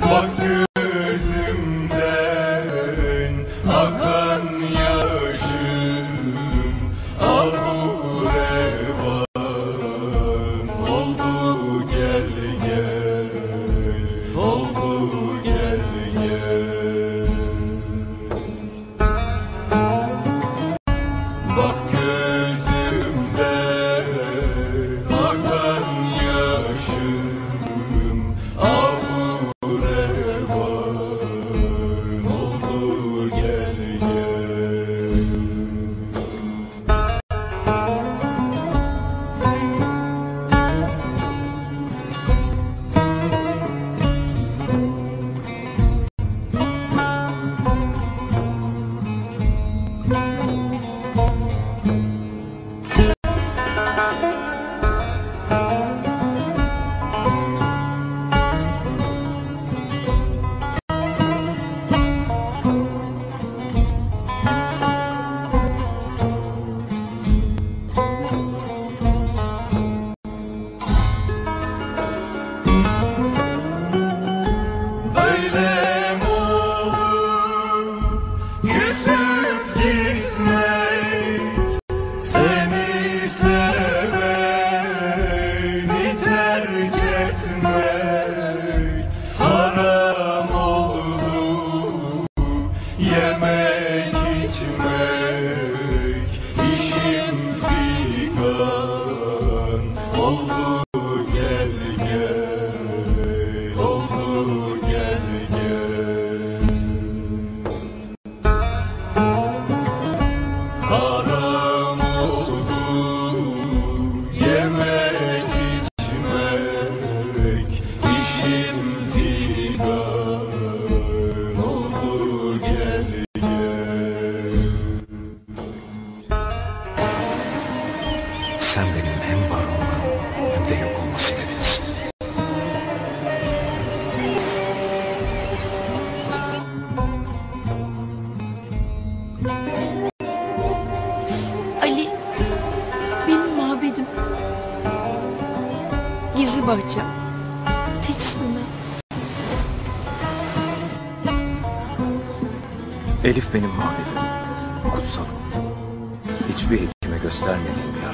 Monk Sen benim hem var olma hem de yok olma sebebimsin. Ali benim mabedim. Gizli bahçem. Tek sana. Elif benim mabedim, kutsalım. Hiçbir hekime göstermediğim yara.